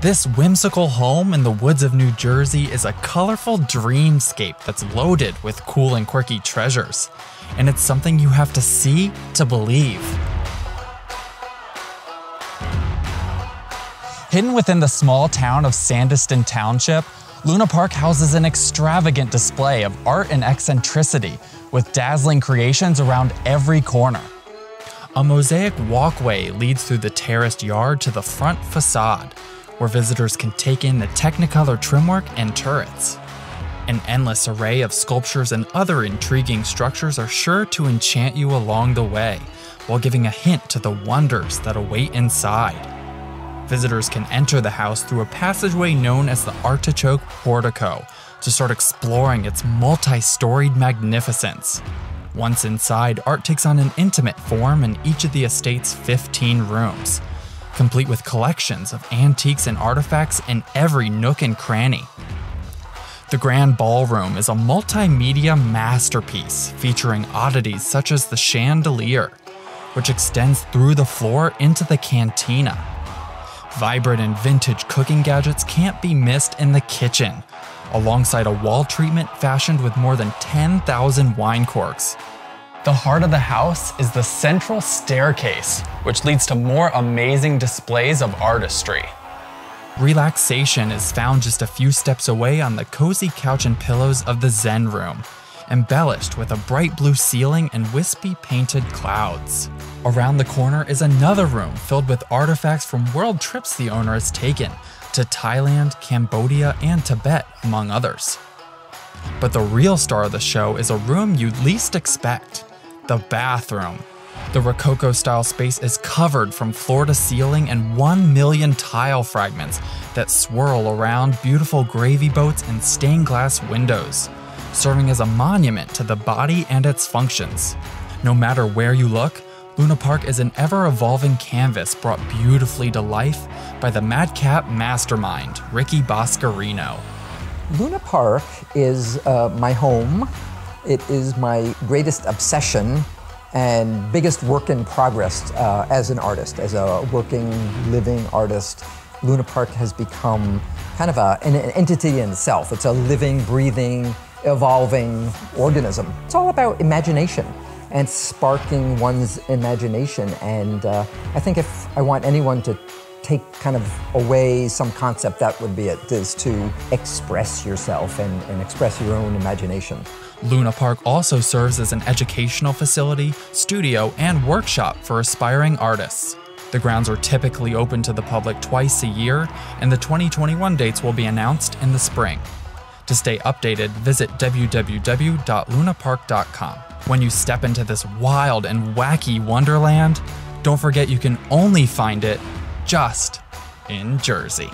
This whimsical home in the woods of New Jersey is a colorful dreamscape that's loaded with cool and quirky treasures. And it's something you have to see to believe. Hidden within the small town of Sandyston Township, Luna Parc houses an extravagant display of art and eccentricity with dazzling creations around every corner. A mosaic walkway leads through the terraced yard to the front facade, where visitors can take in the Technicolor trimwork and turrets. An endless array of sculptures and other intriguing structures are sure to enchant you along the way, while giving a hint to the wonders that await inside. Visitors can enter the house through a passageway known as the Artichoke Portico to start exploring its multi storied magnificence. Once inside, art takes on an intimate form in each of the estate's 15 rooms, complete with collections of antiques and artifacts in every nook and cranny. The Grand Ballroom is a multimedia masterpiece featuring oddities such as the chandelier, which extends through the floor into the cantina. Vibrant and vintage cooking gadgets can't be missed in the kitchen, alongside a wall treatment fashioned with more than 10,000 wine corks. The heart of the house is the central staircase, which leads to more amazing displays of artistry. Relaxation is found just a few steps away on the cozy couch and pillows of the Zen room, embellished with a bright blue ceiling and wispy painted clouds. Around the corner is another room filled with artifacts from world trips the owner has taken to Thailand, Cambodia, and Tibet, among others. But the real star of the show is a room you'd least expect the bathroom. The Rococo style space is covered from floor to ceiling and 1 million tile fragments that swirl around beautiful gravy boats and stained glass windows, serving as a monument to the body and its functions. No matter where you look, Luna Parc is an ever evolving canvas brought beautifully to life by the madcap mastermind, Ricky Boscarino. Luna Parc is uh, my home. It is my greatest obsession and biggest work in progress uh, as an artist, as a working, living artist. Luna Parc has become kind of a, an, an entity in itself. It's a living, breathing, evolving organism. It's all about imagination and sparking one's imagination. And uh, I think if I want anyone to take kind of away some concept, that would be it, is to express yourself and, and express your own imagination. Luna Parc also serves as an educational facility, studio, and workshop for aspiring artists. The grounds are typically open to the public twice a year, and the 2021 dates will be announced in the spring. To stay updated, visit www.lunaparc.com. When you step into this wild and wacky wonderland, don't forget you can only find it just in Jersey.